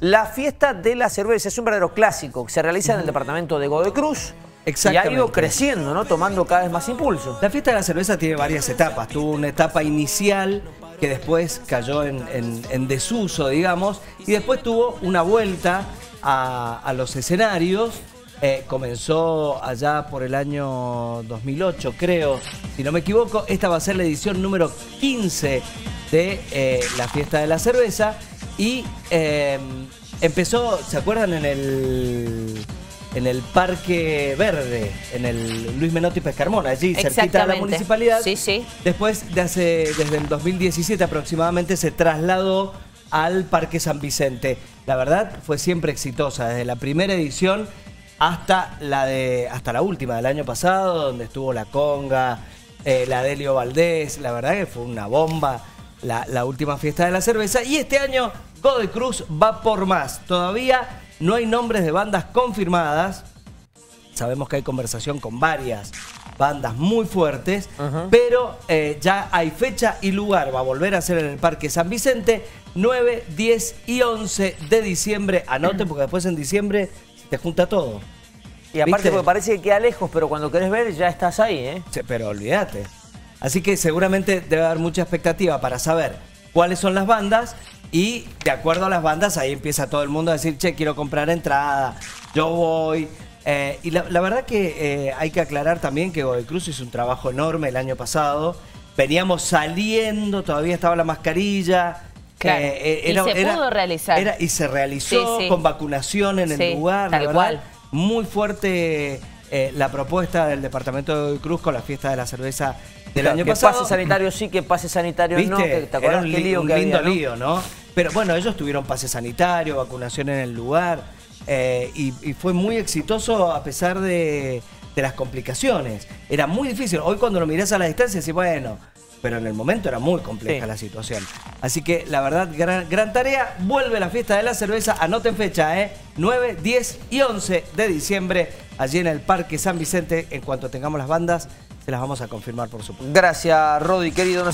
La fiesta de la cerveza es un verdadero clásico que se realiza en el departamento de Godoy Cruz. Y ha ido creciendo, ¿no? Tomando cada vez más impulso. La fiesta de la cerveza tiene varias etapas. Tuvo una etapa inicial que después cayó en, desuso, digamos, y después tuvo una vuelta a, los escenarios. Eh, comenzó allá por el año 2008, creo, si no me equivoco. Esta va a ser la edición número 15 de eh, la fiesta de la cerveza. Y eh, empezó, ¿se acuerdan? En el en el Parque Verde, en el Luis Menotti Pescarmona, allí cerquita de la municipalidad. Sí, sí. Después, de hace, desde el 2017 aproximadamente, se trasladó al Parque San Vicente. La verdad fue siempre exitosa, desde la primera edición hasta la, de, hasta la última del año pasado, donde estuvo la Conga, eh, la Delio Valdés. La verdad que fue una bomba la, la última fiesta de la cerveza. Y este año Godoy Cruz va por más. Todavía no hay nombres de bandas confirmadas. Sabemos que hay conversación con varias bandas muy fuertes, pero eh, ya hay fecha y lugar. Va a volver a ser en el Parque San Vicente, 9, 10 y 11 de diciembre. Anote porque después en diciembre se te junta todo. Y aparte porque parece que queda lejos, pero cuando querés ver ya estás ahí, ¿eh? pero olvídate. Así que seguramente debe haber mucha expectativa para saber cuáles son las bandas y de acuerdo a las bandas, ahí empieza todo el mundo a decir, che, quiero comprar entrada, yo voy. Eh, y la, verdad que eh, hay que aclarar también que Godoy Cruz hizo un trabajo enorme el año pasado. Veníamos saliendo, todavía estaba la mascarilla. Claro. Eh, y se pudo realizar. y se realizó con vacunación en el lugar. Tal cual. Muy fuerte la propuesta del departamento de Cruz con la fiesta de la cerveza del año que pasado. pase sanitario sí, que pase sanitario no. ¿Te acuerdas un, lío un lindo lío, ¿no? Pero bueno, ellos tuvieron pase sanitario, vacunación en el lugar eh, y, fue muy exitoso a pesar de, las complicaciones. Era muy difícil. Hoy cuando lo mirás a la distancia decís, bueno, pero en el momento era muy compleja la situación. Así que la verdad, gran, gran, tarea. Vuelve la fiesta de la cerveza. Anoten fecha, ¿eh? 9, 10 y 11 de diciembre, allí en el Parque San Vicente. En cuanto tengamos las bandas, se las vamos a confirmar, por supuesto. Gracias, Rodi, querido.